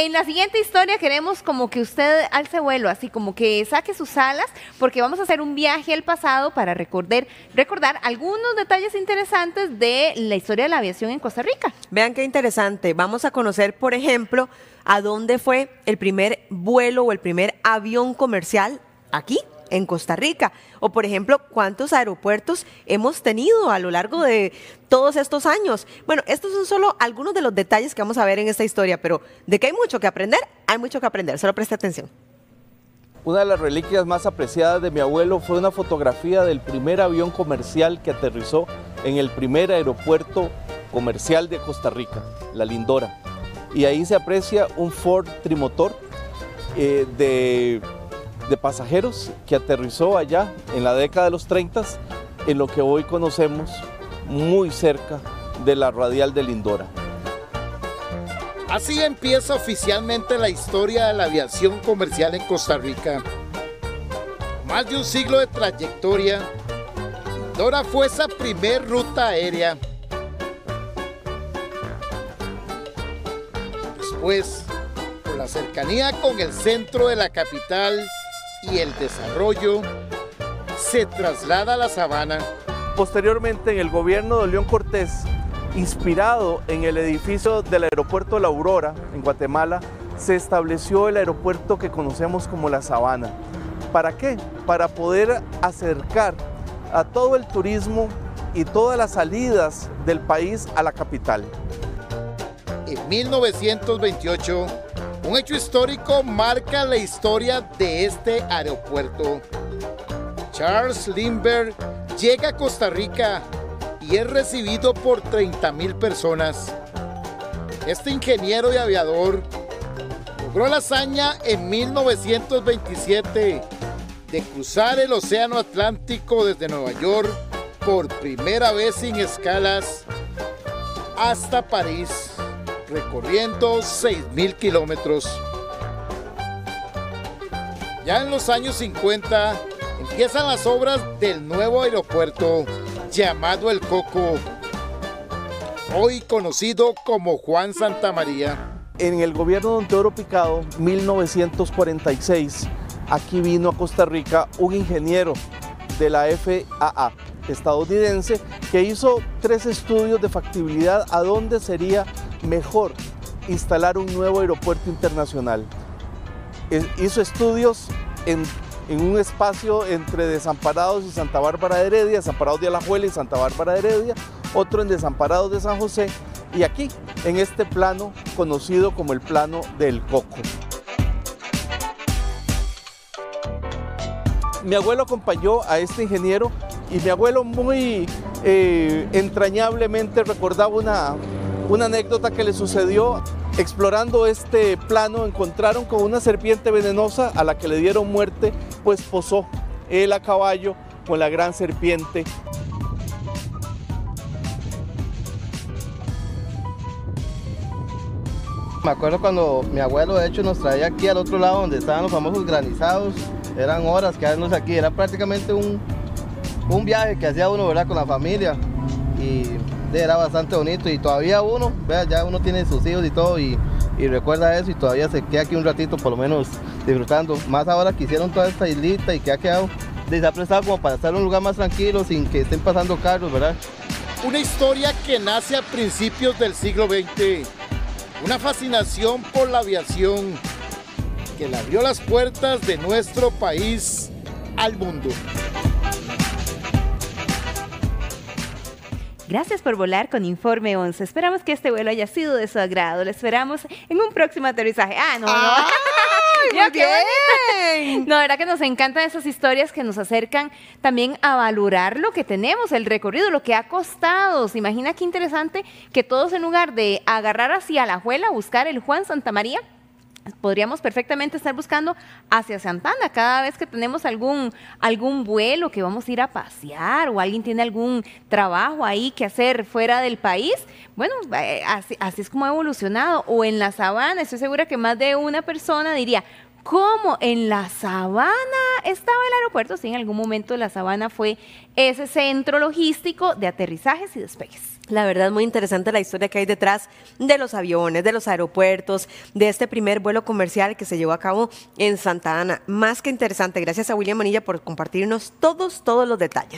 En la siguiente historia queremos como que usted alce vuelo, así como que saque sus alas, porque vamos a hacer un viaje al pasado para recordar, recordar algunos detalles interesantes de la historia de la aviación en Costa Rica. Vean qué interesante. Vamos a conocer, por ejemplo, a dónde fue el primer vuelo o el primer avión comercial aquí en Costa Rica. O, por ejemplo, cuántos aeropuertos hemos tenido a lo largo de todos estos años. Bueno, estos son solo algunos de los detalles que vamos a ver en esta historia, pero de que hay mucho que aprender, hay mucho que aprender. Solo preste atención. Una de las reliquias más apreciadas de mi abuelo fue una fotografía del primer avión comercial que aterrizó en el primer aeropuerto comercial de Costa Rica, la Lindora. Y ahí se aprecia un Ford trimotor eh, de de pasajeros que aterrizó allá en la década de los 30 en lo que hoy conocemos muy cerca de la radial de Lindora. Así empieza oficialmente la historia de la aviación comercial en Costa Rica. Más de un siglo de trayectoria, Lindora fue esa primer ruta aérea. Después, por la cercanía con el centro de la capital, y el desarrollo se traslada a la sabana. Posteriormente, en el gobierno de León Cortés, inspirado en el edificio del aeropuerto La Aurora, en Guatemala, se estableció el aeropuerto que conocemos como La Sabana. ¿Para qué? Para poder acercar a todo el turismo y todas las salidas del país a la capital. En 1928, un hecho histórico marca la historia de este aeropuerto. Charles Lindbergh llega a Costa Rica y es recibido por 30 mil personas. Este ingeniero y aviador logró la hazaña en 1927 de cruzar el Océano Atlántico desde Nueva York por primera vez sin escalas hasta París recorriendo 6.000 kilómetros. Ya en los años 50 empiezan las obras del nuevo aeropuerto llamado El Coco, hoy conocido como Juan Santa María. En el gobierno de Don Teodoro Picado, 1946, aquí vino a Costa Rica un ingeniero de la FAA estadounidense que hizo tres estudios de factibilidad a dónde sería mejor instalar un nuevo aeropuerto internacional. Hizo estudios en, un espacio entre Desamparados y Santa Bárbara de Heredia, Desamparados de Alajuela y Santa Bárbara de Heredia, otro en Desamparados de San José y aquí, en este plano conocido como el plano del Coco. Mi abuelo acompañó a este ingeniero y mi abuelo muy eh, entrañablemente recordaba una, una anécdota que le sucedió explorando este plano, encontraron con una serpiente venenosa a la que le dieron muerte, pues posó él a caballo con la gran serpiente. Me acuerdo cuando mi abuelo de hecho nos traía aquí al otro lado donde estaban los famosos granizados, eran horas quedarnos aquí, era prácticamente un, un viaje que hacía uno ¿verdad? con la familia y era bastante bonito y todavía uno, vea, ya uno tiene sus hijos y todo y, recuerda eso y todavía se queda aquí un ratito por lo menos disfrutando. Más ahora que hicieron toda esta islita y que ha quedado, les como para estar en un lugar más tranquilo sin que estén pasando carros, ¿verdad? Una historia que nace a principios del siglo XX. Una fascinación por la aviación que le abrió las puertas de nuestro país al mundo. Gracias por volar con Informe 11. Esperamos que este vuelo haya sido de su agrado. Lo esperamos en un próximo aterrizaje. Ah, no, no. Bien. No, era que nos encantan esas historias que nos acercan también a valorar lo que tenemos, el recorrido, lo que ha costado. ¿Se imagina qué interesante que todos en lugar de agarrar hacia la juela, buscar el Juan Santa María, podríamos perfectamente estar buscando hacia Santana cada vez que tenemos algún, algún vuelo que vamos a ir a pasear o alguien tiene algún trabajo ahí que hacer fuera del país. Bueno, eh, así, así es como ha evolucionado. O en la sabana, estoy segura que más de una persona diría, ¿Cómo en la sabana estaba el aeropuerto? Sí, en algún momento la sabana fue ese centro logístico de aterrizajes y despegues. La verdad muy interesante la historia que hay detrás de los aviones, de los aeropuertos, de este primer vuelo comercial que se llevó a cabo en Santa Ana. Más que interesante. Gracias a William Manilla por compartirnos todos, todos los detalles.